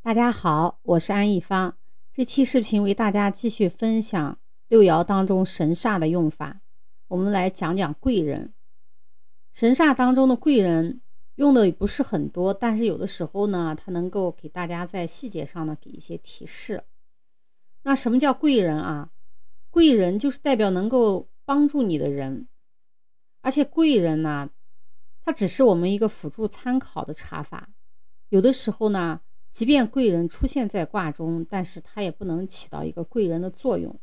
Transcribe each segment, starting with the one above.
大家好，我是安一方。这期视频为大家继续分享六爻当中神煞的用法。我们来讲讲贵人。神煞当中的贵人用的不是很多，但是有的时候呢，它能够给大家在细节上呢给一些提示。那什么叫贵人啊？贵人就是代表能够帮助你的人，而且贵人呢，它只是我们一个辅助参考的查法。有的时候呢。即便贵人出现在卦中，但是它也不能起到一个贵人的作用。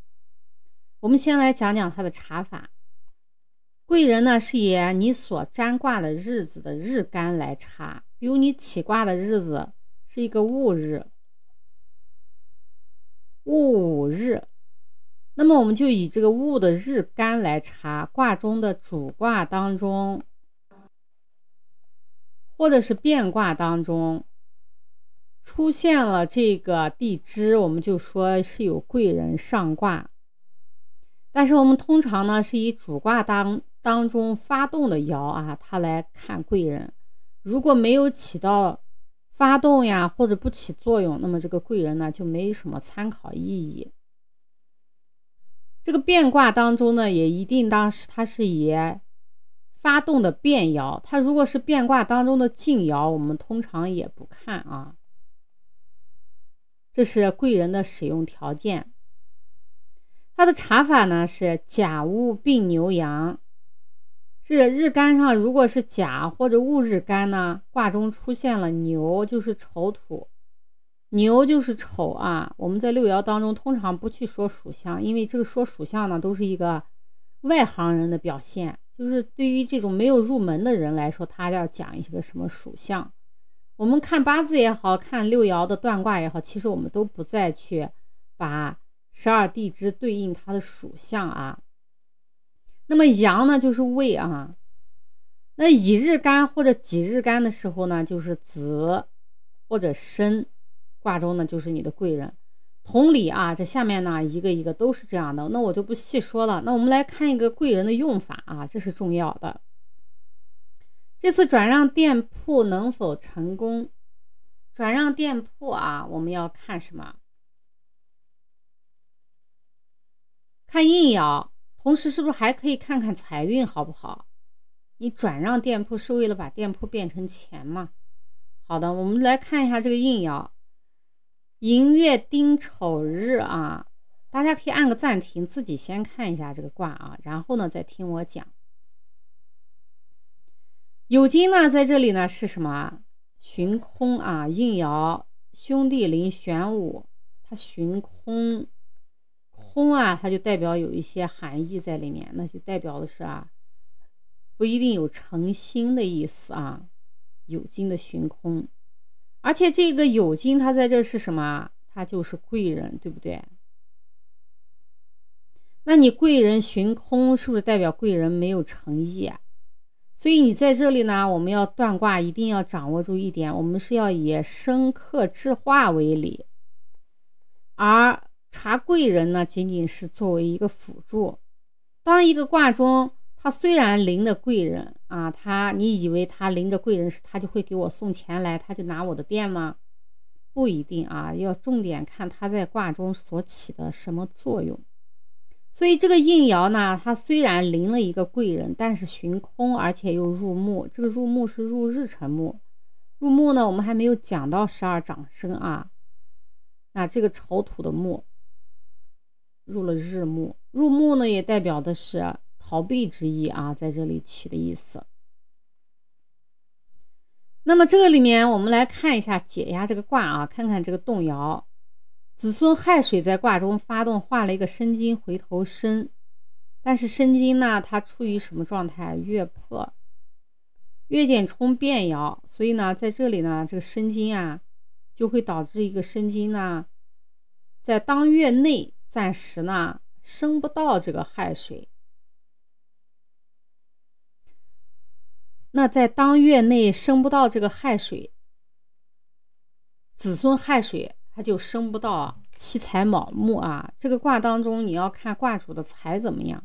我们先来讲讲它的查法。贵人呢是以你所占卦的日子的日干来查，比如你起卦的日子是一个戊日，戊午日，那么我们就以这个戊的日干来查卦中的主卦当中，或者是变卦当中。出现了这个地支，我们就说是有贵人上卦。但是我们通常呢是以主卦当当中发动的爻啊，它来看贵人。如果没有起到发动呀，或者不起作用，那么这个贵人呢就没什么参考意义。这个变卦当中呢，也一定当时它是以发动的变爻。它如果是变卦当中的静爻，我们通常也不看啊。这是贵人的使用条件。它的查法呢是甲戊并牛羊。是日干上如果是甲或者戊日干呢，卦中出现了牛，就是丑土，牛就是丑啊。我们在六爻当中通常不去说属相，因为这个说属相呢都是一个外行人的表现，就是对于这种没有入门的人来说，他要讲一些个什么属相。我们看八字也好看六爻的断卦也好，其实我们都不再去把十二地支对应它的属相啊。那么阳呢就是未啊，那乙日干或者己日干的时候呢，就是子或者申，卦中呢就是你的贵人。同理啊，这下面呢一个一个都是这样的，那我就不细说了。那我们来看一个贵人的用法啊，这是重要的。这次转让店铺能否成功？转让店铺啊，我们要看什么？看应爻，同时是不是还可以看看财运好不好？你转让店铺是为了把店铺变成钱吗？好的，我们来看一下这个应爻，寅月丁丑日啊，大家可以按个暂停，自己先看一下这个卦啊，然后呢再听我讲。酉金呢，在这里呢是什么？寻空啊，应爻兄弟临玄武，它寻空，空啊，它就代表有一些含义在里面，那就代表的是啊，不一定有诚心的意思啊。酉金的寻空，而且这个酉金它在这是什么？它就是贵人，对不对？那你贵人寻空，是不是代表贵人没有诚意啊？所以你在这里呢，我们要断卦，一定要掌握住一点，我们是要以生克制化为理，而查贵人呢，仅仅是作为一个辅助。当一个卦中，他虽然临的贵人啊，他你以为他临着贵人时，他就会给我送钱来，他就拿我的店吗？不一定啊，要重点看他在卦中所起的什么作用。所以这个应爻呢，它虽然临了一个贵人，但是寻空，而且又入木。这个入木是入日辰木，入木呢，我们还没有讲到十二长生啊。那这个丑土的木入了日木，入木呢也代表的是逃避之意啊，在这里取的意思。那么这个里面，我们来看一下解一下这个卦啊，看看这个动摇。子孙亥水在卦中发动，画了一个申金回头申，但是申金呢，它处于什么状态？月破，月减冲变爻，所以呢，在这里呢，这个申金啊，就会导致一个申金呢，在当月内暂时呢升不到这个亥水。那在当月内升不到这个亥水，子孙亥水。它就生不到七财卯木啊！这个卦当中，你要看卦主的财怎么样，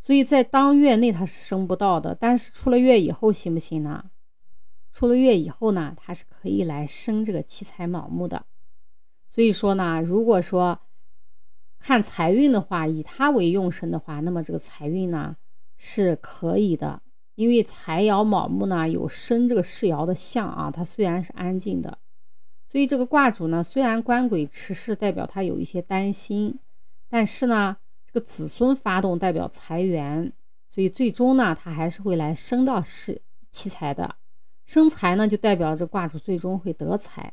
所以在当月内它是生不到的。但是出了月以后行不行呢？出了月以后呢，它是可以来生这个七财卯木的。所以说呢，如果说看财运的话，以它为用神的话，那么这个财运呢是可以的。因为财爻卯木呢有生这个世爻的相啊，它虽然是安静的，所以这个卦主呢虽然官鬼持世，代表他有一些担心，但是呢这个子孙发动代表财源，所以最终呢他还是会来升到是七财的，生财呢就代表这卦主最终会得财，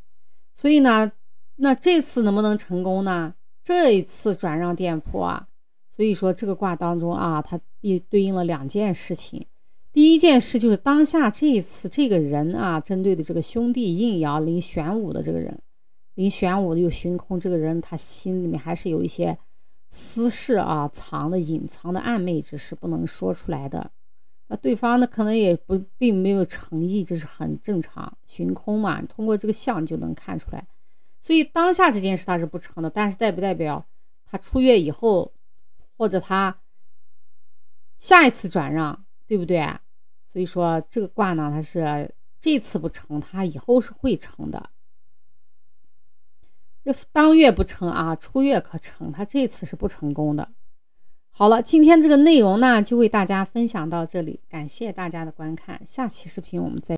所以呢那这次能不能成功呢？这一次转让店铺啊，所以说这个卦当中啊，它对对应了两件事情。第一件事就是当下这一次这个人啊，针对的这个兄弟应爻临玄武的这个人，临玄武又寻空这个人，他心里面还是有一些私事啊，藏的隐藏的暧昧之事不能说出来的。那对方呢，可能也不并没有诚意，这是很正常。寻空嘛，通过这个相就能看出来。所以当下这件事他是不成的，但是代不代表他出月以后，或者他下一次转让，对不对？所以说这个卦呢，它是这次不成，它以后是会成的。这当月不成啊，初月可成，它这次是不成功的。好了，今天这个内容呢，就为大家分享到这里，感谢大家的观看，下期视频我们再。